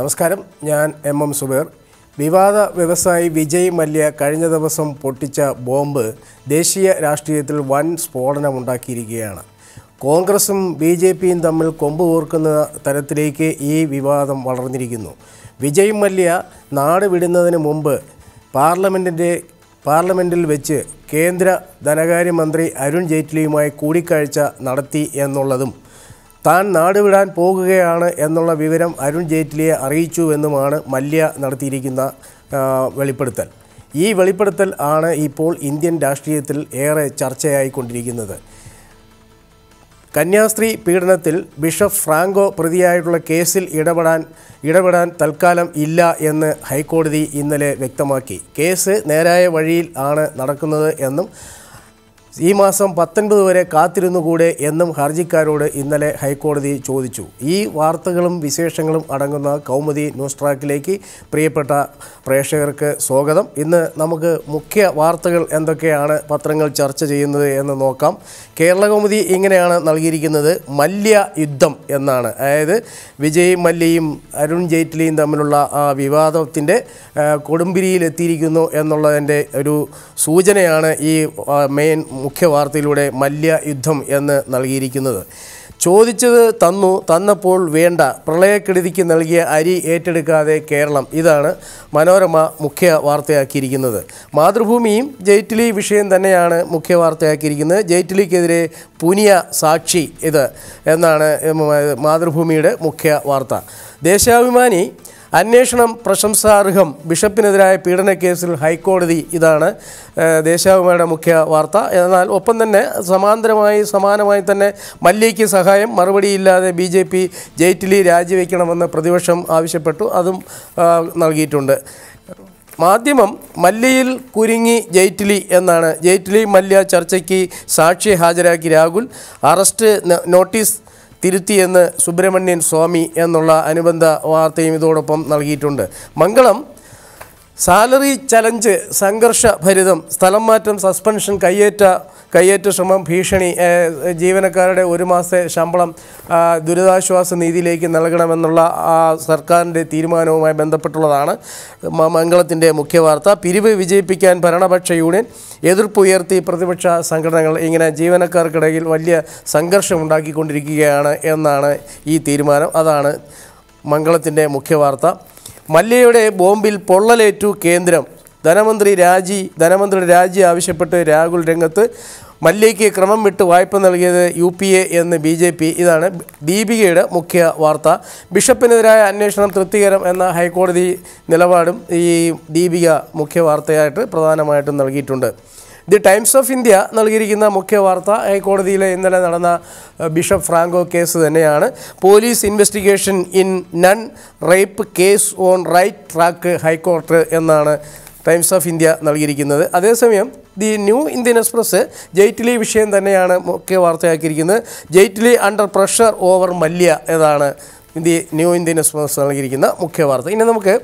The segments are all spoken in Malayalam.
നമസ്കാരം. ഞാൻ എം എം സുബേർ. വിവാദ വ്യവസായി വിജയ് മല്യ കഴിഞ്ഞ ദിവസം പൊട്ടിച്ച ബോംബ് ദേശീയ രാഷ്ട്രീയത്തിൽ വൻ സ്ഫോടനമുണ്ടാക്കിയിരിക്കുകയാണ്. കോൺഗ്രസും ബി ജെ പിയും തമ്മിൽ കൊമ്പ് കോർക്കുന്ന തരത്തിലേക്ക് ഈ വിവാദം വളർന്നിരിക്കുന്നു. വിജയ് മല്യ നാട് വിടുന്നതിന് മുമ്പ് പാർലമെന്റിന്റെ പാർലമെന്റിൽ വെച്ച് കേന്ദ്ര ധനകാര്യമന്ത്രി അരുൺ ജെയ്റ്റ്ലിയുമായി കൂടിക്കാഴ്ച നടത്തി എന്നുള്ളതും താൻ നാടുവിടാൻ പോകുകയാണ് എന്നുള്ള വിവരം അരുൺ ജെയ്റ്റ്ലിയെ അറിയിച്ചുവെന്നുമാണ് മല്യ നടത്തിയിരിക്കുന്ന വെളിപ്പെടുത്തൽ. ഈ വെളിപ്പെടുത്തൽ ആണ് ഇപ്പോൾ ഇന്ത്യൻ രാഷ്ട്രീയത്തിൽ ഏറെ ചർച്ചയായിക്കൊണ്ടിരിക്കുന്നത്. കന്യാസ്ത്രീ പീഡനത്തിൽ ബിഷപ്പ് ഫ്രാങ്കോ പ്രതിയായിട്ടുള്ള കേസിൽ ഇടപെടാൻ ഇടപെടാൻ തൽക്കാലം ഇല്ല എന്ന് ഹൈക്കോടതി ഇന്നലെ വ്യക്തമാക്കി. കേസ് നേരായ വഴിയിൽ ആണ് നടക്കുന്നത് എന്നും ഈ മാസം പത്തൊൻപത് വരെ കാത്തിരുന്നുകൂടെ എന്നും ഹർജിക്കാരോട് ഇന്നലെ ഹൈക്കോടതി ചോദിച്ചു. ഈ വാർത്തകളും വിശേഷങ്ങളും അടങ്ങുന്ന കൗമുദി ന്യൂസ് ട്രാക്കിലേക്ക് പ്രിയപ്പെട്ട പ്രേക്ഷകർക്ക് സ്വാഗതം. ഇന്ന് നമുക്ക് മുഖ്യ വാർത്തകൾ എന്തൊക്കെയാണ് പത്രങ്ങൾ ചർച്ച ചെയ്യുന്നത് എന്ന് നോക്കാം. കേരളകൗമുദി ഇങ്ങനെയാണ് നൽകിയിരിക്കുന്നത് മല്യ യുദ്ധം എന്നാണ്. അതായത് വിജയ് മല്യയും അരുൺ ജെയ്റ്റ്ലിയും തമ്മിലുള്ള ആ വിവാദത്തിന്റെ കൊടുമ്പിരിയിലെത്തിയിരിക്കുന്നു എന്നുള്ളതിന്റെ ഒരു സൂചനയാണ് ഈ മെയിൻ മുഖ്യ വാർത്തയിലൂടെ മല്യ യുദ്ധം എന്ന് നൽകിയിരിക്കുന്നത്. ചോദിച്ചത് തന്നു തന്നപ്പോൾ വേണ്ട. പ്രളയക്കെടുതിക്ക് നൽകിയ അരി ഏറ്റെടുക്കാതെ കേരളം. ഇതാണ് മനോരമ മുഖ്യ വാർത്തയാക്കിയിരിക്കുന്നത്. മാതൃഭൂമിയും ജെയ്റ്റ്ലി വിഷയം തന്നെയാണ് മുഖ്യ വാർത്തയാക്കിയിരിക്കുന്നത്. ജെയ്റ്റ്ലിക്കെതിരെ പുനിയ സാക്ഷി ഇത് എന്നാണ് മാതൃഭൂമിയുടെ മുഖ്യ വാർത്ത. ദേശാഭിമാനി അന്വേഷണം പ്രശംസാർഹം ബിഷപ്പിനെതിരായ പീഡനക്കേസിൽ ഹൈക്കോടതി ഇതാണ്. ദേശാഭിമാനിയുടെ മുഖ്യ വാർത്ത. എന്നാൽ ഒപ്പം തന്നെ സമാന്തരമായി സമാനമായി തന്നെ മല്യയ്ക്ക് സഹായം മറുപടിയില്ലാതെ ബി ജെ പി ജെയ്റ്റ്ലി രാജിവെക്കണമെന്ന് പ്രതിപക്ഷം ആവശ്യപ്പെട്ടു. അതും നൽകിയിട്ടുണ്ട്. മാധ്യമം മല്യയിൽ കുരുങ്ങി ജെയ്റ്റ്ലി എന്നാണ്. ജെയ്റ്റ്ലി മല്യ ചർച്ചയ്ക്ക് സാക്ഷി ഹാജരാക്കി രാഹുൽ. അറസ്റ്റ് നോട്ടീസ് തിരുത്തിയെന്ന് സുബ്രഹ്മണ്യൻ സ്വാമി എന്നുള്ള അനുബന്ധ വാർത്തയും ഇതോടൊപ്പം നൽകിയിട്ടുണ്ട്. മംഗളം സാലറി ചലഞ്ച് സംഘർഷഭരിതം സ്ഥലം മാറ്റം സസ്പെൻഷൻ കയ്യേറ്റ കയ്യേറ്റ ശ്രമം ഭീഷണി ജീവനക്കാരുടെ ഒരു മാസത്തെ ശമ്പളം ദുരിതാശ്വാസ നിധിയിലേക്ക് നൽകണമെന്നുള്ള സർക്കാരിന്റെ തീരുമാനവുമായി ബന്ധപ്പെട്ടുള്ളതാണ് മംഗളത്തിന്റെ മുഖ്യ വാർത്ത. പിരിവ് വിജയിപ്പിക്കാൻ ഭരണപക്ഷ യൂണിയൻ എതിർപ്പുയർത്തി പ്രതിപക്ഷ സംഘടനകൾ ഇങ്ങനെ ജീവനക്കാർക്കിടയിൽ വലിയ സംഘർഷം ഉണ്ടാക്കിക്കൊണ്ടിരിക്കുകയാണ് എന്നാണ് ഈ തീരുമാനം. അതാണ് മംഗളത്തിന്റെ മുഖ്യ വാർത്ത. മല്യയുടെ ബോംബിൽ പൊള്ളലേറ്റു കേന്ദ്രം. ധനമന്ത്രി രാജി ധനമന്ത്രിയുടെ രാജി ആവശ്യപ്പെട്ട് രാഹുൽ രംഗത്ത് മല്യയ്ക്ക് ക്രമം വിട്ട് വായ്പ നൽകിയത് യു പി എ എന്ന് ബി ജെ പി. ഇതാണ് ദീപികയുടെ മുഖ്യ വാർത്ത. ബിഷപ്പിനെതിരായ അന്വേഷണം തൃപ്തികരം എന്ന ഹൈക്കോടതി നിലപാടും ഈ ദീപിക മുഖ്യ വാർത്തയായിട്ട് പ്രധാനമായിട്ടും നൽകിയിട്ടുണ്ട്. ദി ടൈംസ് ഓഫ് ഇന്ത്യ നൽകിയിരിക്കുന്ന മുഖ്യ വാർത്ത ഹൈക്കോടതിയിലെ ഇന്നലെ നടന്ന ബിഷപ്പ് ഫ്രാങ്കോ കേസ് തന്നെയാണ്. Police investigation in nun rape case on right track high court എന്നാണ് ടൈംസ് ഓഫ് ഇന്ത്യ നൽകിയിരിക്കുന്നത്. അതേസമയം the New Indian Express Jaitley വിഷയം തന്നെയാണ് മുഖ്യ വാർത്തയാക്കിയിരിക്കുന്നത്. Jaitley under pressure over Mallya എന്നാണ് ദി ന്യൂ ഇന്ത്യൻ എക്സ്പ്രസ് നൽകിയിരിക്കുന്ന മുഖ്യ വാർത്ത. ഇനി നമുക്ക്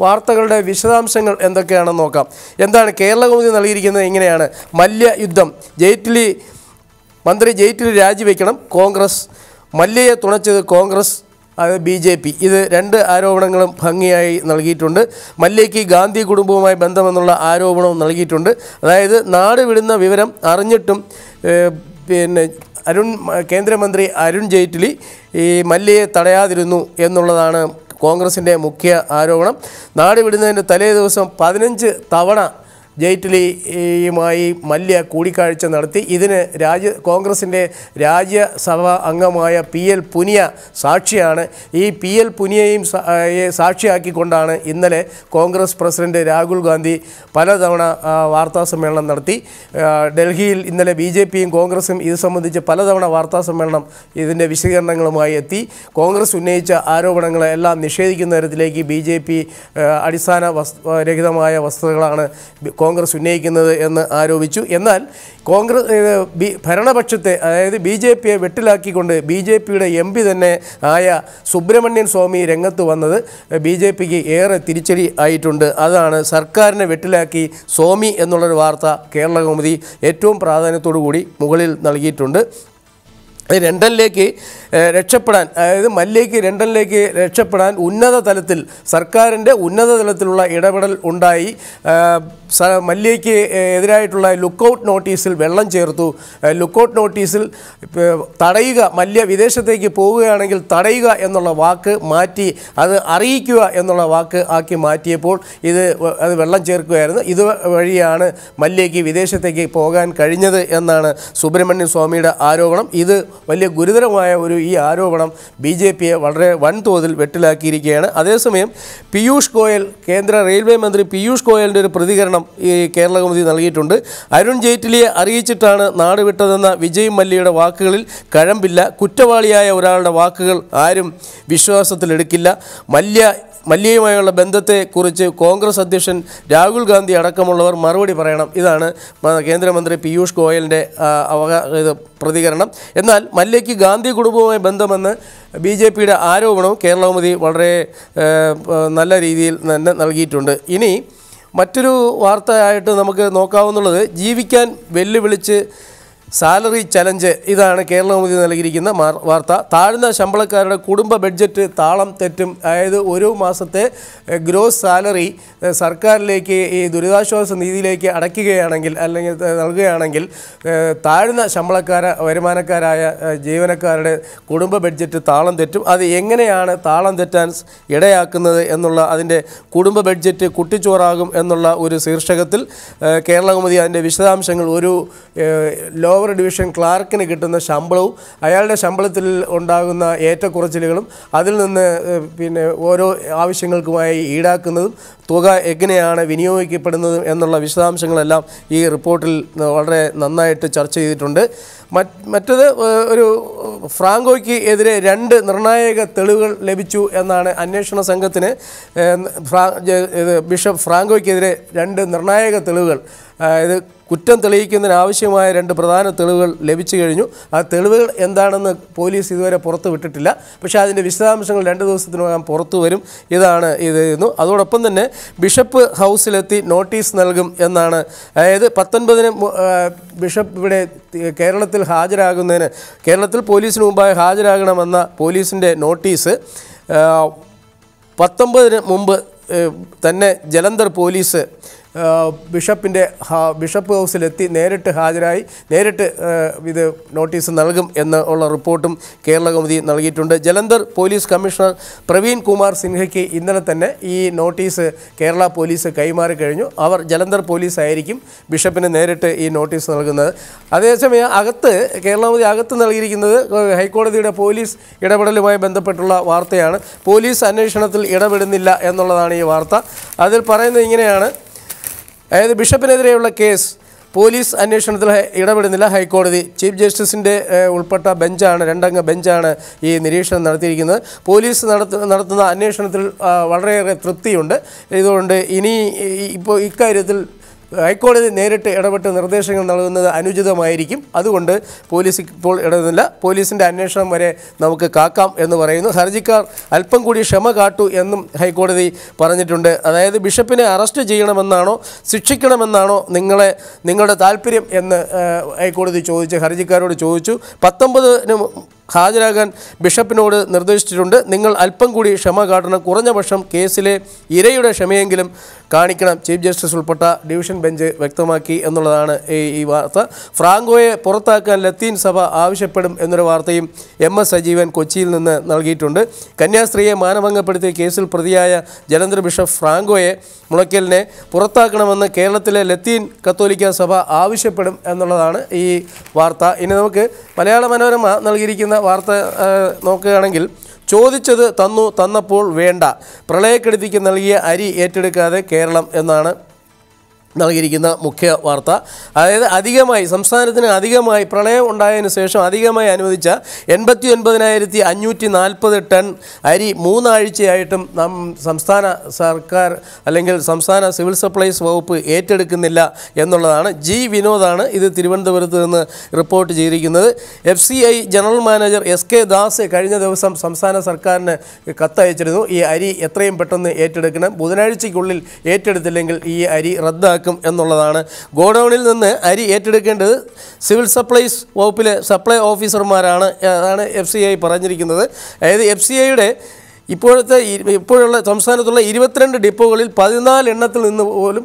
വാർത്തകളുടെ വിശദാംശങ്ങൾ എന്തൊക്കെയാണെന്ന് നോക്കാം. എന്താണ് കേരള കൗമുദി നൽകിയിരിക്കുന്നത്? ഇങ്ങനെയാണ്. മല്യ യുദ്ധം. ജെയ്റ്റ്ലി മന്ത്രി ജെയ്റ്റ്ലി രാജിവെക്കണം. കോൺഗ്രസ് മല്യയെ തുണച്ചത് കോൺഗ്രസ് അത് ബി ജെ പി. ഇത് രണ്ട് ആരോപണങ്ങളും ഭംഗിയായി നൽകിയിട്ടുണ്ട്. മല്യയ്ക്ക് ഗാന്ധി കുടുംബവുമായി ബന്ധമെന്നുള്ള ആരോപണവും നൽകിയിട്ടുണ്ട്. അതായത് നാട് വിടുന്ന വിവരം അറിഞ്ഞിട്ടും പിന്നെ അരുൺ കേന്ദ്രമന്ത്രി അരുൺ ജെയ്റ്റ്ലി ഈ മല്യയെ തടയാതിരുന്നു എന്നുള്ളതാണ് കോൺഗ്രസിന്റെ മുഖ്യ ആരോപണം. നാട് വിടുന്നതിന്റെ തലേ ദിവസം പതിനഞ്ച് തവണ ജെയ്റ്റ്ലിയുമായി മല്യ കൂടിക്കാഴ്ച നടത്തി. ഇതിന് രാജ്യ കോൺഗ്രസിന്റെ രാജ്യസഭ അംഗമായ പി എൽ പുനിയ സാക്ഷിയാണ്. ഈ പി എൽ പുനിയയും സാക്ഷിയാക്കിക്കൊണ്ടാണ് ഇന്നലെ കോൺഗ്രസ് പ്രസിഡന്റ് രാഹുൽ ഗാന്ധി പലതവണ വാർത്താസമ്മേളനം വാർത്താ സമ്മേളനം നടത്തി. ഡൽഹിയിൽ ഇന്നലെ ബി ജെ പിയും കോൺഗ്രസും ഇത് സംബന്ധിച്ച് പലതവണ വാർത്താസമ്മേളനം ഇതിന്റെ വിശദീകരണങ്ങളുമായി എത്തി. കോൺഗ്രസ് ഉന്നയിച്ച ആരോപണങ്ങളെല്ലാം നിഷേധിക്കുന്ന തരത്തിലേക്ക് ബി ജെ പി അടിസ്ഥാന വസ് രഹിതമായ വസ്തുതകളാണ് കോൺഗ്രസ് ഉന്നയിക്കുന്നത് എന്ന് ആരോപിച്ചു. എന്നാൽ കോൺഗ്രസ് ബി ഭരണപക്ഷത്തെ അതായത് ബി ജെ പിയെ വെട്ടിലാക്കിക്കൊണ്ട് ബി ജെ പിയുടെ എം പി തന്നെ ആയ സുബ്രഹ്മണ്യൻ സ്വാമി രംഗത്ത് വന്നത് ബി ജെ പിക്ക് ഏറെ തിരിച്ചടി ആയിട്ടുണ്ട്. അതാണ് സർക്കാരിനെ വെട്ടിലാക്കി സ്വാമി എന്നുള്ളൊരു വാർത്ത കേരള കൗമുദി ഏറ്റവും പ്രാധാന്യത്തോടു കൂടി മുകളിൽ നൽകിയിട്ടുണ്ട്. ലണ്ടനിലേക്ക് രക്ഷപ്പെടാൻ അതായത് മല്യയ്ക്ക് ലണ്ടനിലേക്ക് രക്ഷപ്പെടാൻ ഉന്നത തലത്തിൽ സർക്കാരിന്റെ ഉന്നത തലത്തിലുള്ള ഇടപെടൽ ഉണ്ടായി. മല്യയ്ക്ക് എതിരായിട്ടുള്ള ലുക്കൗട്ട് നോട്ടീസിൽ വെള്ളം ചേർത്തു. ലുക്കൗട്ട് നോട്ടീസിൽ തടയുക മല്യ വിദേശത്തേക്ക് പോവുകയാണെങ്കിൽ തടയുക എന്നുള്ള വാക്ക് മാറ്റി അത് അറിയിക്കുക എന്നുള്ള വാക്ക് ആക്കി മാറ്റിയപ്പോൾ ഇത് അത് വെള്ളം ചേർക്കുകയായിരുന്നു. ഇത് വഴിയാണ് മല്യയ്ക്ക് വിദേശത്തേക്ക് പോകാൻ കഴിഞ്ഞത് എന്നാണ് സുബ്രഹ്മണ്യ സ്വാമിയുടെ ആരോപണം. ഇത് വലിയ ഗുരുതരമായ ഒരു ഈ ആരോപണം ബി ജെ പിയെ വളരെ വൻതോതിൽ വെട്ടിലാക്കിയിരിക്കുകയാണ്. അതേസമയം പീയൂഷ് ഗോയൽ കേന്ദ്ര റെയിൽവേ മന്ത്രി പീയൂഷ് ഗോയലിന്റെ ഒരു പ്രതികരണം ഈ കേരള കൗമുദി നൽകിയിട്ടുണ്ട്. അരുൺ ജെയ്റ്റ്ലിയെ അറിയിച്ചിട്ടാണ് നാട് വിട്ടതെന്ന വിജയ് മല്യയുടെ വാക്കുകളിൽ കഴമ്പില്ല. കുറ്റവാളിയായ ഒരാളുടെ വാക്കുകൾ ആരും വിശ്വാസത്തിലെടുക്കില്ല. മല്യ മല്യയുമായുള്ള ബന്ധത്തെക്കുറിച്ച് കോൺഗ്രസ് അധ്യക്ഷൻ രാഹുൽ ഗാന്ധി അടക്കമുള്ളവർ മറുപടി പറയണം. ഇതാണ് കേന്ദ്രമന്ത്രി പീയൂഷ് ഗോയലിന്റെ അവകാ പ്രതികരണം. എന്നാൽ മല്യയ്ക്ക് ഗാന്ധി കുടുംബവുമായി ബന്ധമെന്ന് ബി ജെ പിയുടെ ആരോപണവും കേരളകൗമുദി വളരെ നല്ല രീതിയിൽ തന്നെ നൽകിയിട്ടുണ്ട്. ഇനി മറ്റൊരു വാർത്തയായിട്ട് നമുക്ക് നോക്കാവുന്നുള്ളത് ജീവിക്കാൻ വെല്ലുവിളിച്ച് സാലറി ചലഞ്ച് ഇതാണ് കേരളകൗമുദി നൽകിയിരിക്കുന്ന വാർത്ത. താഴ്ന്ന ശമ്പളക്കാരുടെ കുടുംബ ബഡ്ജറ്റ് താളം തെറ്റും. അതായത് ഒരു മാസത്തെ ഗ്രോസ് സാലറി സർക്കാരിലേക്ക് ഈ ദുരിതാശ്വാസ നിധിയിലേക്ക് അടയ്ക്കുകയാണെങ്കിൽ അല്ലെങ്കിൽ നൽകുകയാണെങ്കിൽ താഴ്ന്ന ശമ്പളക്കാര വരുമാനക്കാരായ ജീവനക്കാരുടെ കുടുംബ ബഡ്ജറ്റ് താളം തെറ്റും. അത് എങ്ങനെയാണ് താളം തെറ്റാൻ ഇടയാക്കുന്നത് എന്നുള്ള അതിന്റെ കുടുംബ ബഡ്ജറ്റ് കുട്ടിച്ചോറാകും എന്നുള്ള ഒരു ശീർഷകത്തിൽ കേരളകുമതി അതിന്റെ വിശദാംശങ്ങൾ ഒരു ഏഹ്, ലോവർ ഡിവിഷൻ ക്ലാർക്കിന് കിട്ടുന്ന ശമ്പളവും അയാളുടെ ശമ്പളത്തിൽ ഉണ്ടാകുന്ന ഏറ്റക്കുറച്ചിലുകളും അതിൽ നിന്ന് പിന്നെ ഓരോ ആവശ്യങ്ങൾക്കുമായി ഈടാക്കുന്നതും തുക എങ്ങനെയാണ് വിനിയോഗിക്കപ്പെടുന്നതും എന്നുള്ള വിശദാംശങ്ങളെല്ലാം ഈ റിപ്പോർട്ടിൽ വളരെ നന്നായിട്ട് ചർച്ച ചെയ്തിട്ടുണ്ട്. മറ്റ് മറ്റത് ഒരു ഫ്രാങ്കോയ്ക്ക് എതിരെ രണ്ട് നിർണായക തെളിവുകൾ ലഭിച്ചു എന്നാണ് അന്വേഷണ സംഘത്തിന് ബിഷപ്പ് ഫ്രാങ്കോയ്ക്കെതിരെ രണ്ട് നിർണായക തെളിവുകൾ അതായത് കുറ്റം തെളിയിക്കുന്നതിനാവശ്യമായ രണ്ട് പ്രധാന തെളിവുകൾ ലഭിച്ചു കഴിഞ്ഞു. ആ തെളിവുകൾ എന്താണെന്ന് പോലീസ് ഇതുവരെ പുറത്തു വിട്ടിട്ടില്ല. പക്ഷേ അതിന്റെ വിശദാംശങ്ങൾ രണ്ട് ദിവസത്തിനകം പുറത്തു വരും. ഇതാണ് ഇത് അതോടൊപ്പം തന്നെ ബിഷപ്പ് ഹൗസിലെത്തി നോട്ടീസ് നൽകും എന്നാണ്. അതായത് പത്തൊൻപതിന് ബിഷപ്പ് ഇവിടെ കേരളത്തിൽ ഹാജരാകുന്നതിന് കേരളത്തിൽ പോലീസിന് മുമ്പായി ഹാജരാകണമെന്ന പോലീസിന്റെ നോട്ടീസ് പത്തൊമ്പതിന് മുമ്പ് തന്നെ ജലന്ധർ പോലീസ് ബിഷപ്പിന്റെ ബിഷപ്പ് ഹൗസിലെത്തി നേരിട്ട് ഹാജരായി. നേരിട്ട് ഇത് നോട്ടീസ് നൽകും എന്ന് ഉള്ള റിപ്പോർട്ടും കേരള നൽകിയിട്ടുണ്ട്. ജലന്ധർ പോലീസ് കമ്മീഷണർ പ്രവീൺ കുമാർ സിൻഹയ്ക്ക് ഇന്നലെ തന്നെ ഈ നോട്ടീസ് കേരള പോലീസ് കൈമാറി കഴിഞ്ഞു. അവർ ജലന്ധർ പോലീസ് ആയിരിക്കും ബിഷപ്പിന് നേരിട്ട് ഈ നോട്ടീസ് നൽകുന്നത്. അതേസമയം അകത്ത് കേരള അകത്ത് നൽകിയിരിക്കുന്നത് ഹൈക്കോടതിയുടെ പോലീസ് ഇടപെടലുമായി ബന്ധപ്പെട്ടുള്ള വാർത്തയാണ്. പോലീസ് അന്വേഷണത്തിൽ ഇടപെടുന്നില്ല എന്നുള്ളതാണ് ഈ വാർത്ത. അതിൽ പറയുന്നത് ഇങ്ങനെയാണ്. അതായത് ബിഷപ്പിനെതിരെയുള്ള കേസ് പോലീസ് അന്വേഷണത്തിൽ ഇടപെടുന്നില്ല. ഹൈക്കോടതി ചീഫ് ജസ്റ്റിസിന്റെ ഉൾപ്പെട്ട ബെഞ്ചാണ് രണ്ടംഗ ബെഞ്ചാണ് ഈ നിരീക്ഷണം നടത്തിയിരിക്കുന്നത്. പോലീസ് നടത്തുന്ന അന്വേഷണത്തിൽ വളരെയേറെ തൃപ്തിയുണ്ട്. ഇതുകൊണ്ട് ഇനി ഇപ്പോൾ ഇക്കാര്യത്തിൽ ഹൈക്കോടതി നേരിട്ട് ഇടപെട്ട് നിർദ്ദേശങ്ങൾ നൽകുന്നത് അനുചിതമായിരിക്കും. അതുകൊണ്ട് പോലീസ് ഇപ്പോൾ ഇടുന്നില്ല പോലീസിന്റെ അന്വേഷണം വരെ നമുക്ക് കാക്കാം എന്ന് പറയുന്നു. ഹർജിക്കാർ അല്പം കൂടി ക്ഷമ കാട്ടു എന്നും ഹൈക്കോടതി പറഞ്ഞിട്ടുണ്ട്. അതായത് ബിഷപ്പിനെ അറസ്റ്റ് ചെയ്യണമെന്നാണോ ശിക്ഷിക്കണമെന്നാണോ നിങ്ങളെ നിങ്ങളുടെ താല്പര്യം എന്ന് ഹൈക്കോടതി ചോദിച്ച് ഹർജിക്കാരോട് ചോദിച്ചു. പത്തൊമ്പതിന് ഹാജരാകാൻ ബിഷപ്പിനോട് നിർദ്ദേശിച്ചിട്ടുണ്ട്. നിങ്ങൾ അല്പം കൂടി ക്ഷമ കാട്ടണം. കുറഞ്ഞ പക്ഷം കേസിലെ ഇരയുടെ ക്ഷമയെങ്കിലും കാണിക്കണം. ചീഫ് ജസ്റ്റിസ് ഉൾപ്പെട്ട ഡിവിഷൻ ബെഞ്ച് വ്യക്തമാക്കി എന്നുള്ളതാണ് ഈ വാർത്ത. ഫ്രാങ്കോയെ പുറത്താക്കാൻ ലത്തീൻ സഭ ആവശ്യപ്പെടും എന്നൊരു വാർത്തയും എം എസ് സജീവൻ കൊച്ചിയിൽ നിന്ന് നൽകിയിട്ടുണ്ട്. കന്യാസ്ത്രീയെ മാനഭംഗപ്പെടുത്തിയ കേസിൽ പ്രതിയായ ജലന്ധർ ബിഷപ്പ് ഫ്രാങ്കോയെ മുളയ്ക്കലിനെ പുറത്താക്കണമെന്ന് കേരളത്തിലെ ലത്തീൻ കത്തോലിക്ക സഭ ആവശ്യപ്പെടും എന്നുള്ളതാണ് ഈ വാർത്ത. ഇനി നമുക്ക് മലയാള മനോരമ നൽകിയിരിക്കുന്ന വാർത്ത നോക്കുകയാണെങ്കിൽ ചോദിച്ചത് തന്നു തന്നപ്പോൾ വേണ്ട. പ്രളയക്കെടുതിക്ക് നൽകിയ അരി ഏറ്റെടുക്കാതെ കേരളം എന്നാണ് നൽകിയിരിക്കുന്ന മുഖ്യ വാർത്ത. അതായത് അധികമായി സംസ്ഥാനത്തിന് അധികമായി പ്രളയം ഉണ്ടായതിനു ശേഷം അധികമായി അനുവദിച്ച എൺപത്തി ഒൻപതിനായിരത്തി അഞ്ഞൂറ്റി നാൽപ്പത് ടൺ അരി മൂന്നാഴ്ചയായിട്ടും നം സംസ്ഥാന സർക്കാർ അല്ലെങ്കിൽ സംസ്ഥാന സിവിൽ സപ്ലൈസ് വകുപ്പ് ഏറ്റെടുക്കുന്നില്ല എന്നുള്ളതാണ്. ജി വിനോദാണ് ഇത് തിരുവനന്തപുരത്ത് നിന്ന് റിപ്പോർട്ട് ചെയ്തിരിക്കുന്നത്. F C I general manager S K Das കഴിഞ്ഞ ദിവസം സംസ്ഥാന സർക്കാരിന് കത്തയച്ചിരുന്നു ഈ അരി എത്രയും പെട്ടെന്ന് ഏറ്റെടുക്കണം. ബുധനാഴ്ചയ്ക്കുള്ളിൽ ഏറ്റെടുത്തില്ലെങ്കിൽ ഈ അരി റദ്ദാക്കും. നടക്കും എന്നുള്ളതാണ്. ഗോഡൗണിൽ നിന്ന് അരി ഏറ്റെടുക്കേണ്ടത് സിവിൽ സപ്ലൈസ് വകുപ്പിലെ സപ്ലൈ ഓഫീസർമാരാണ് അതാണ് എഫ് സി ഐ പറഞ്ഞിരിക്കുന്നത്. അതായത് എഫ് സി ഐയുടെ ഇപ്പോഴത്തെ ഇപ്പോഴുള്ള സംസ്ഥാനത്തുള്ള ഇരുപത്തിരണ്ട് ഡിപ്പോകളിൽ പതിനാല് എണ്ണത്തിൽ നിന്ന് പോലും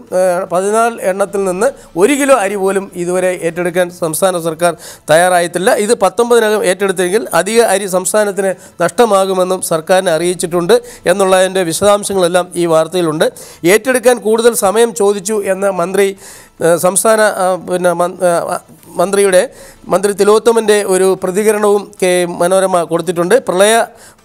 പതിനാല് എണ്ണത്തിൽ നിന്ന് ഒരു കിലോ അരി പോലും ഇതുവരെ ഏറ്റെടുക്കാൻ സംസ്ഥാന സർക്കാർ തയ്യാറായിട്ടില്ല. ഇത് പത്തൊമ്പതിനകം ഏറ്റെടുത്തെങ്കിൽ അധിക അരി സംസ്ഥാനത്തിന് നഷ്ടമാകുമെന്നും സർക്കാരിനെ അറിയിച്ചിട്ടുണ്ട് എന്നുള്ളതിന്റെ വിശദാംശങ്ങളെല്ലാം ഈ വാർത്തയിലുണ്ട്. ഏറ്റെടുക്കാൻ കൂടുതൽ സമയം ചോദിച്ചു എന്ന് മന്ത്രി സംസ്ഥാന പിന്നെ മന്ത്രിയുടെ മന്ത്രി തിലോത്തമന്റെ ഒരു പ്രതികരണവും കെ മനോരമ കൊടുത്തിട്ടുണ്ട്. പ്രളയ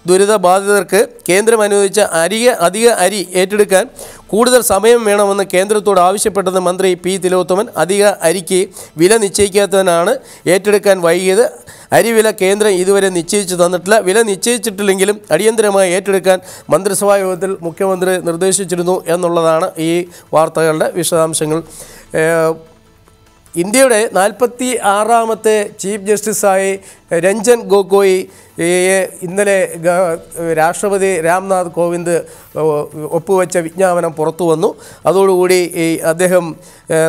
ദുരിത ബാധിതർക്ക് കേന്ദ്രം അനുവദിച്ച അരിക അധിക അരി ഏറ്റെടുക്കാൻ കൂടുതൽ സമയം വേണമെന്ന് കേന്ദ്രത്തോട് ആവശ്യപ്പെട്ടത് മന്ത്രി പി തിലോത്തമൻ. അധിക അരിക്ക് വില നിശ്ചയിക്കാത്തതിനാണ് ഏറ്റെടുക്കാൻ വൈകിയത്. അരിവില കേന്ദ്രം ഇതുവരെ നിശ്ചയിച്ചു തന്നിട്ടില്ല. വില നിശ്ചയിച്ചിട്ടില്ലെങ്കിലും അടിയന്തരമായി ഏറ്റെടുക്കാൻ മന്ത്രിസഭാ യോഗത്തിൽ മുഖ്യമന്ത്രി നിർദ്ദേശിച്ചിരുന്നു എന്നുള്ളതാണ് ഈ വാർത്തകളുടെ വിശദാംശങ്ങൾ. ഇന്ത്യയുടെ നാൽപ്പത്തി ആറാമത്തെ ചീഫ് ജസ്റ്റിസായി രഞ്ജൻ ഗൊഗോയി ഇന്നലെ രാഷ്ട്രപതി രാംനാഥ് കോവിന്ദ് ഒപ്പുവെച്ച വിജ്ഞാപനം പുറത്തു വന്നു അതോടുകൂടി അദ്ദേഹം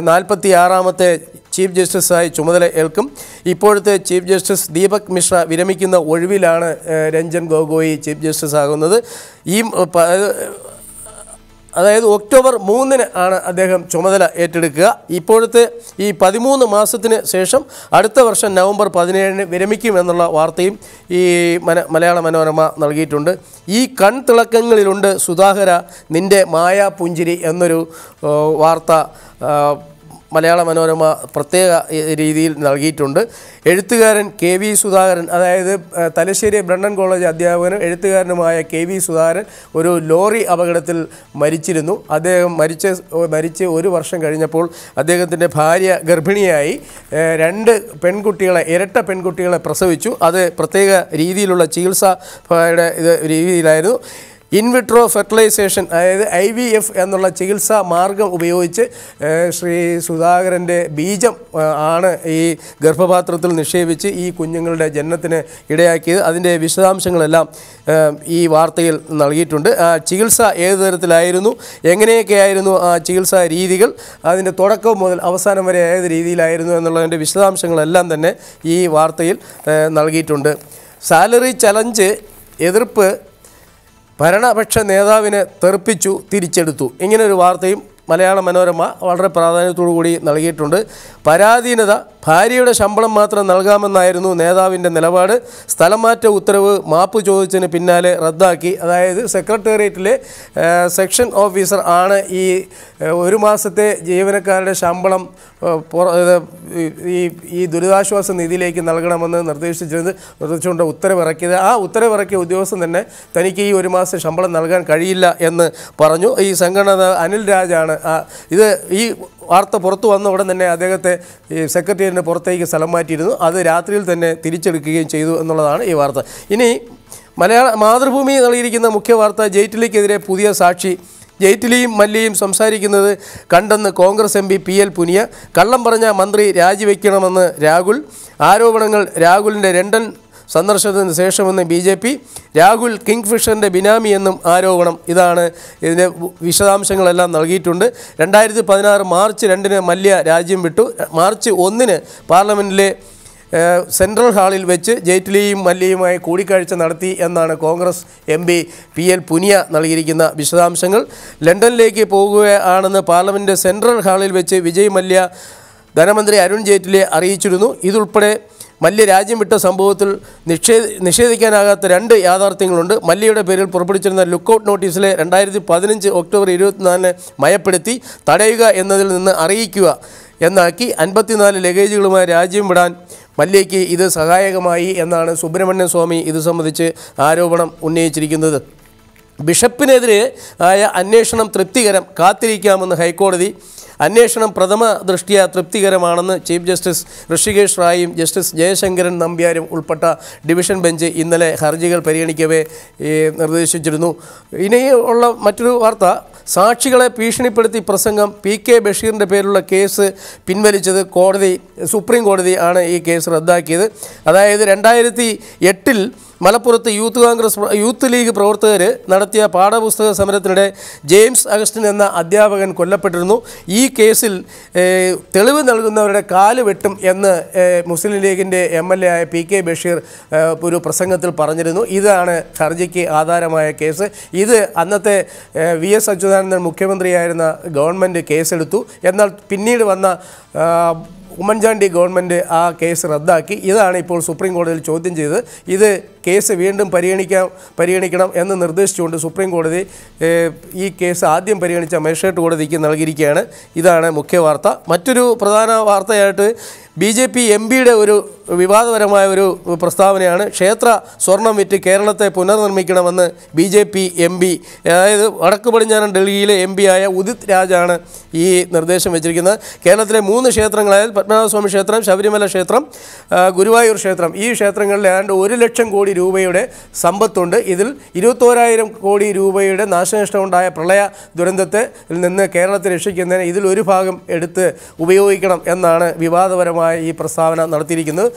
നാൽപ്പത്തി ആറാമത്തെ ചീഫ് ജസ്റ്റിസായി ചുമതല ഏൽക്കും. ഇപ്പോഴത്തെ ചീഫ് ജസ്റ്റിസ് ദീപക് മിശ്ര വിരമിക്കുന്ന ഒഴിവിലാണ് രഞ്ജൻ ഗൊഗോയി ചീഫ് ജസ്റ്റിസ് ആകുന്നത് ഈ അതായത് ഒക്ടോബർ മൂന്നിന് ആണ് അദ്ദേഹം ചുമതല ഏറ്റെടുക്കുക. ഇപ്പോഴത്തെ ഈ പതിമൂന്ന് മാസത്തിന് ശേഷം അടുത്ത വർഷം നവംബർ പതിനേഴിന് വിരമിക്കുമെന്നുള്ള വാർത്തയും ഈ മന മലയാള മനോരമ നൽകിയിട്ടുണ്ട്. ഈ കൺതിളക്കങ്ങളിലുണ്ട് സുധാകര നിന്റെ മായാപുഞ്ചിരി എന്നൊരു വാർത്ത മലയാള മനോരമ പ്രത്യേക രീതിയിൽ നൽകിയിട്ടുണ്ട്. എഴുത്തുകാരൻ കെ വി സുധാകരൻ അതായത് തലശ്ശേരി ബ്രണ്ടൻ കോളേജ് അധ്യാപകനും എഴുത്തുകാരനുമായ കെ വി സുധാകരൻ ഒരു ലോറി അപകടത്തിൽ മരിച്ചിരുന്നു. അദ്ദേഹം മരിച്ച മരിച്ച് ഒരു വർഷം കഴിഞ്ഞപ്പോൾ അദ്ദേഹത്തിന്റെ ഭാര്യ ഗർഭിണിയായി. രണ്ട് പെൺകുട്ടികളെ ഇരട്ട പെൺകുട്ടികളെ പ്രസവിച്ചു. അത് പ്രത്യേക രീതിയിലുള്ള ചികിത്സ യുടെ ഇത് രീതിയിലായിരുന്നു. ഇൻവിട്രോ ഫെർട്ടിലൈസേഷൻ അതായത് ഐ വി എഫ് എന്നുള്ള ചികിത്സാ മാർഗം ഉപയോഗിച്ച് ശ്രീ സുധാകരന്റെ ബീജം ആണ് ഈ ഗർഭപാത്രത്തിൽ നിക്ഷേപിച്ച് ഈ കുഞ്ഞുങ്ങളുടെ ജനനത്തിന് ഇടയാക്കിയത്. അതിന്റെ വിശദാംശങ്ങളെല്ലാം ഈ വാർത്തയിൽ നൽകിയിട്ടുണ്ട്. ചികിത്സ ഏത് തരത്തിലായിരുന്നു എങ്ങനെയൊക്കെയായിരുന്നു ആ ചികിത്സാ രീതികൾ അതിന്റെ തുടക്കം മുതൽ അവസാനം വരെ ഏത് രീതിയിലായിരുന്നു എന്നുള്ളതിന്റെ വിശദാംശങ്ങളെല്ലാം തന്നെ ഈ വാർത്തയിൽ നൽകിയിട്ടുണ്ട്. സാലറി ചലഞ്ച് എതിർപ്പ് ഭരണപക്ഷ നേതാവിനെ തെറിപ്പിച്ചു തിരിച്ചെടുത്തു. ഇങ്ങനൊരു വാർത്തയും മലയാള മനോരമ വളരെ കൂടി നൽകിയിട്ടുണ്ട്. പരാധീനത ഭാര്യയുടെ ശമ്പളം മാത്രം നൽകാമെന്നായിരുന്നു നേതാവിന്റെ നിലപാട്. സ്ഥലമാറ്റ ഉത്തരവ് മാപ്പ് ചോദിച്ചതിന് പിന്നാലെ റദ്ദാക്കി. അതായത് സെക്രട്ടേറിയറ്റിലെ സെക്ഷൻ ഓഫീസർ ആണ് ഈ ഒരു മാസത്തെ ജീവനക്കാരുടെ ശമ്പളം ഈ ഈ ദുരിതാശ്വാസ നിധിയിലേക്ക് നൽകണമെന്ന് നിർദ്ദേശിച്ചിരുന്നത് നിർദ്ദേശിച്ചുകൊണ്ട് ഉത്തരവിറക്കിയത്. ആ ഉത്തരവിറക്കിയ ഉദ്യോഗസ്ഥൻ തന്നെ തനിക്ക് ഈ ഒരു മാസം ശമ്പളം നൽകാൻ കഴിയില്ല എന്ന് പറഞ്ഞു. ഈ സംഘടന അനിൽ രാജാണ് ഇത് ഈ വാർത്ത പുറത്തു വന്ന ഉടൻ തന്നെ അദ്ദേഹത്തെ ഈ സെക്രട്ടേറിയറ്റിന് പുറത്തേക്ക് സ്ഥലം മാറ്റിയിരുന്നു. അത് രാത്രിയിൽ തന്നെ തിരിച്ചെടുക്കുകയും ചെയ്തു എന്നുള്ളതാണ് ഈ വാർത്ത. ഇനി മലയാള മാതൃഭൂമി നൽകിയിരിക്കുന്ന മുഖ്യ വാർത്ത ജെയ്റ്റ്ലിക്കെതിരെ പുതിയ സാക്ഷി. ജെയ്റ്റ്ലിയും മല്യയും സംസാരിക്കുന്നത് കണ്ടെന്ന് Congress M P L Punia. കള്ളം പറഞ്ഞ മന്ത്രി രാജിവെക്കണമെന്ന് രാഹുൽ. ആരോപണങ്ങൾ രാഹുലിന്റെ രണ്ടൻ സന്ദർശനത്തിന് ശേഷമെന്ന് ബി ജെ പി രാഹുൽ കിങ് ഫിഷറിന്റെ ബിനാമി എന്നും ആരോപണം ഇതാണ്. ഇതിന്റെ വിശദാംശങ്ങളെല്ലാം നൽകിയിട്ടുണ്ട്. രണ്ടായിരത്തി പതിനാറ് മാർച്ച് രണ്ടിന് മല്യ രാജ്യം വിട്ടു. മാർച്ച് ഒന്നിന് പാർലമെന്റിലെ സെൻട്രൽ ഹാളിൽ വെച്ച് ജെയ്റ്റ്ലിയും മല്യയുമായി കൂടിക്കാഴ്ച നടത്തി എന്നാണ് Congress M P P L Punia നൽകിയിരിക്കുന്ന വിശദാംശങ്ങൾ. ലണ്ടനിലേക്ക് പോകുകയാണെന്ന് പാർലമെന്റ് സെൻട്രൽ ഹാളിൽ വെച്ച് വിജയ് മല്യ ധനമന്ത്രി അരുൺ ജെയ്റ്റ്ലിയെ അറിയിച്ചിരുന്നു. ഇതുൾപ്പെടെ മല്യ രാജ്യം വിട്ട സംഭവത്തിൽ നിഷേ നിഷേധിക്കാനാകാത്ത രണ്ട് യാഥാർത്ഥ്യങ്ങളുണ്ട്. മല്യയുടെ പേരിൽ പുറപ്പെടുവിച്ചിരുന്ന ലുക്കൗട്ട് നോട്ടീസിലെ രണ്ടായിരത്തി പതിനഞ്ച് ഒക്ടോബർ ഇരുപത്തിനാലിന് മയപ്പെടുത്തി തടയുക എന്നതിൽ നിന്ന് അറിയിക്കുക എന്നാക്കി അൻപത്തിനാല് ലഗേജുകളുമായി രാജ്യം വിടാൻ മല്യയ്ക്ക് ഇത് സഹായകമായി എന്നാണ് സുബ്രഹ്മണ്യൻ സ്വാമി ഇത് സംബന്ധിച്ച് ആരോപണം ഉന്നയിച്ചിരിക്കുന്നത്. ബിഷപ്പിനെതിരെ ആയ അന്വേഷണം തൃപ്തികരം കാത്തിരിക്കാമെന്ന് ഹൈക്കോടതി. അന്വേഷണം പ്രഥമ ദൃഷ്ടിയ തൃപ്തികരമാണെന്ന് ചീഫ് ജസ്റ്റിസ് ഋഷികേഷ് റായും ജസ്റ്റിസ് ജയശങ്കരൻ നമ്പ്യാരും ഉൾപ്പെട്ട ഡിവിഷൻ ബെഞ്ച് ഇന്നലെ ഹർജികൾ പരിഗണിക്കവേ നിർദ്ദേശിച്ചിരുന്നു. ഇനി ഉള്ള മറ്റൊരു വാർത്ത സാക്ഷികളെ ഭീഷണിപ്പെടുത്തി പ്രസംഗം പി കെ ബഷീറിന്റെ പേരിലുള്ള കേസ് പിൻവലിച്ചത് കോടതി സുപ്രീം കോടതി ആണ് ഈ കേസ് റദ്ദാക്കിയത്. അതായത് രണ്ടായിരത്തി എട്ടിൽ മലപ്പുറത്ത് യൂത്ത് കോൺഗ്രസ് യൂത്ത് ലീഗ് പ്രവർത്തകർ നടത്തിയ പാഠപുസ്തക സമരത്തിനിടെ ജെയിംസ് അഗസ്റ്റിൻ എന്ന അധ്യാപകൻ കൊല്ലപ്പെട്ടിരുന്നു. ഈ കേസിൽ തെളിവ് നൽകുന്നവരുടെ കാൽ വെട്ടും എന്ന് മുസ്ലിം ലീഗിന്റെ എം എൽ എ ആയ പി കെ ബഷീർ ഒരു പ്രസംഗത്തിൽ പറഞ്ഞിരുന്നു. ഇതാണ് ഹർജിക്ക് ആധാരമായ കേസ്. ഇത് അന്നത്തെ വി എസ് അച്യുതാനന്ദൻ മുഖ്യമന്ത്രിയായിരുന്ന ഗവൺമെന്റ് കേസെടുത്തു. എന്നാൽ പിന്നീട് വന്ന ഉമ്മൻചാണ്ടി ഗവൺമെന്റ് ആ കേസ് റദ്ദാക്കി. ഇതാണ് ഇപ്പോൾ സുപ്രീം കോടതിയിൽ ചോദ്യം ചെയ്തത്. ഇത് കേസ് വീണ്ടും പരിഗണിക്കാം പരിഗണിക്കണം എന്ന് നിർദ്ദേശിച്ചുകൊണ്ട് സുപ്രീം കോടതി ഈ കേസ് ആദ്യം പരിഗണിച്ച മജിസ്ട്രേറ്റ് കോടതിക്ക് നൽകിയിരിക്കുകയാണ്. ഇതാണ് മുഖ്യ വാർത്ത. മറ്റൊരു പ്രധാന വാർത്തയായിട്ട് ബി ജെ പി എം പിയുടെ ഒരു വിവാദപരമായ ഒരു പ്രസ്താവനയാണ്. ക്ഷേത്ര സ്വർണം വിറ്റ് കേരളത്തെ പുനർനിർമ്മിക്കണമെന്ന് B J P M P അതായത് വടക്ക് പടിഞ്ഞാറൻ ഡൽഹിയിലെ എം പി ആയ ഉദിത് രാജാണ് ഈ നിർദ്ദേശം വെച്ചിരിക്കുന്നത്. കേരളത്തിലെ മൂന്ന് ക്ഷേത്രങ്ങളായ പത്മനാഭസ്വാമി ക്ഷേത്രം ശബരിമല ക്ഷേത്രം ഗുരുവായൂർ ക്ഷേത്രം ഈ ക്ഷേത്രങ്ങളിൽ ഏതാണ്ട് ഒരു ലക്ഷം കോടി രൂപയുടെ സമ്പത്തുണ്ട്. ഇതിൽ ഇരുപത്തോരായിരം കോടി രൂപയുടെ നാശനഷ്ടമുണ്ടായ പ്രളയ ദുരന്തത്തിൽ നിന്ന് കേരളത്തെ രക്ഷിക്കുന്നതിന് ഇതിൽ ഒരു ഭാഗം എടുത്ത് ഉപയോഗിക്കണം എന്നാണ് വിവാദപരമായ ഈ പ്രസ്താവന നടത്തിയിരിക്കുന്നത്.